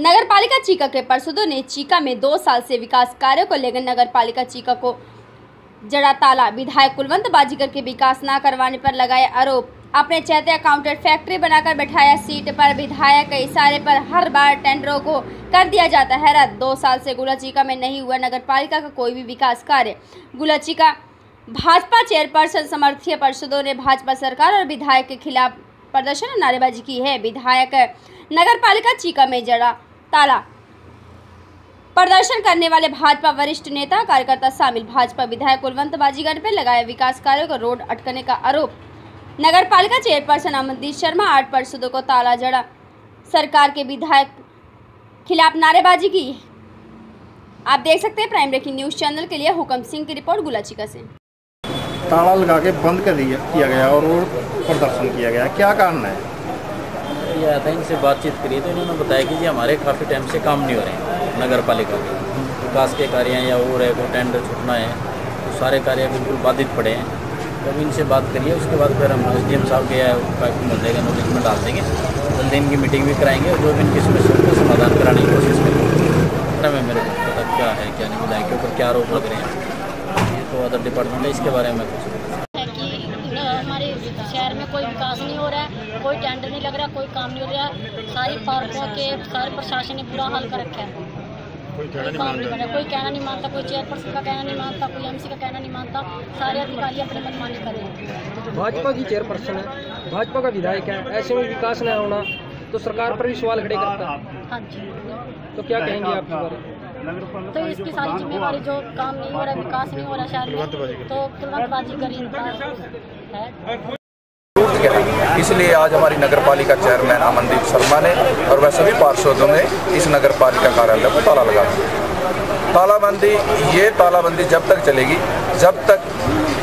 नगर पालिका चीका के पार्षदों ने चीका में दो साल से विकास कार्यों को लेकर नगर पालिका चीका को जड़ा ताला विधायक कुलवंत बाजीगर के विकास न करवाने पर लगाए आरोप। अपने चैत्य अकाउंटेंट फैक्ट्री बनाकर बैठाया सीट पर विधायक के इशारे पर हर बार टेंडरों को कर दिया जाता है रद्द। दो साल से गुलाचीका में नहीं हुआ नगर पालिका का कोई भी विकास कार्य। गुलाचीका भाजपा चेयरपर्सन समर्थीय पार्षदों ने भाजपा सरकार और विधायक के खिलाफ प्रदर्शन नारेबाजी की है। विधायक नगर पालिका चीका में जड़ा ताला। प्रदर्शन करने वाले भाजपा वरिष्ठ नेता, कार्यकर्ता शामिल। भाजपा विधायक कुलवंत बाजीगर पर लगाए विकास कार्यों को रोड अटकने का आरोप। नगर पालिका चेयरपर्सन अमनदीप शर्मा, आठ पार्षदों को ताला जड़ा। सरकार के विधायक खिलाफ नारेबाजी की। आप देख सकते हैं, प्राइम ब्रेकिंग न्यूज़ चैनल के लिए हुकम सिंह की रिपोर्ट गुलाचिका से। ताला लगा के बंद कर दिया किया गया और प्रदर्शन किया गया। क्या कारण है? ये था इनसे बातचीत करी तो इन्होंने बताया कि जी हमारे काफ़ी टाइम से काम नहीं हो रहे हैं नगर पालिका के। विकास के कार्य या और है, कोई टेंडर छूटना है तो सारे कार्य बिल्कुल बाधित पड़े हैं। तो इनसे बात करिए, उसके बाद फिर हम एस डी एम साहब के काफ़ी मुद्दे नोटिस में डाल देंगे। जल्दी इनकी मीटिंग भी कराएँगे और जो भी इनकी समस्या का समाधान कराने की कोशिश करेंगे। मेरे को पता क्या है, क्या नहीं विधायक के ऊपर क्या आरोप लग रहे हैं। ये तो अदर डिपार्टमेंट है, इसके बारे में कुछ हमारे शहर में कोई विकास नहीं हो रहा है कोई टेंडर नहीं लग रहा कोई काम नहीं हो रहा। सारी पार्कों के सारे प्रशासन ने बुरा हाल कर रखा है। कोई काम नहीं कर रहा कोई कहना नहीं मानता कोई चेयरपर्सन का कहना नहीं मानता कोई एमसी का कहना नहीं मानता। सारे अधिकारी अपने मनमानी कर रहे हैं। भाजपा की चेयरपर्सन है भाजपा का विधायक है ऐसे में विकास न होना तो सरकार पर भी सवाल खड़े करता है। हाँ जी। तो क्या कहेंगे आपके बारे में? तो इसकी सारी जिम्मेवारी जो काम नहीं हो रहा है विकास नहीं हो रहा शहर में तो तुरंत बाजी करी है। इसलिए आज हमारी नगर पालिका चेयरमैन अमनदीप शर्मा ने और वह सभी पार्षदों ने इस नगर पालिका कार्यालय को ताला लगा दिया। तालाबंदी, ये तालाबंदी जब तक चलेगी, जब तक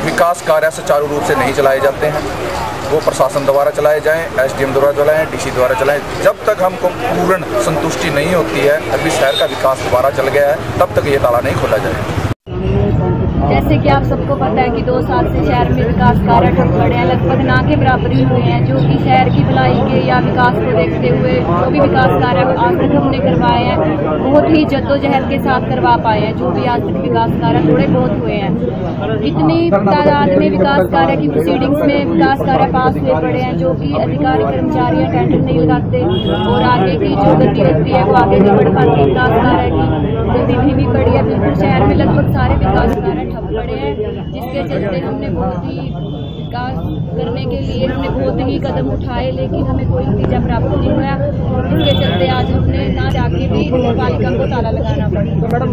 विकास कार्य सुचारू रूप से नहीं चलाए जाते हैं, वो प्रशासन द्वारा चलाए जाएँ, एसडीएम द्वारा चलाएँ, डीसी द्वारा चलाएँ, जब तक हमको पूर्ण संतुष्टि नहीं होती है, अभी शहर का विकास दोबारा चल गया है, तब तक ये ताला नहीं खोला जाएगा। जैसे कि आप सबको पता है कि दो साल से शहर में विकास कार्य ठप पड़े हैं, लगभग ना के बराबर हुए हैं, जो कि शहर की भलाई के या विकास को देखते हुए जो भी विकास कार्य आज तक हमने करवाए हैं, बहुत ही जद्दोजहद के साथ करवा पाए हैं, जो भी आज तक विकास कार्य थोड़े बहुत हुए हैं। इतनी तादाद में विकास कार्य की प्रोसीडिंग्स में विकास कार्य पास हुए पड़े हैं, जो कि अधिकारी, कर्मचारी टेंडर नहीं लगाते और आगे की जो गति होती है, वो आगे नहीं बढ़ पाती। विकास कार्य की गति भी पड़ी है, बिल्कुल शहर में लगभग सारे विकास कार्य पड़े हैं, जिसके चलते हमने बहुत ही विकास करने के लिए हमने बहुत ही कदम उठाए, लेकिन हमें कोई नतीजा प्राप्त नहीं हुआ। इसके चलते आज हमने ना जाके भी नगर पालिका को ताला लगाना पड़ा।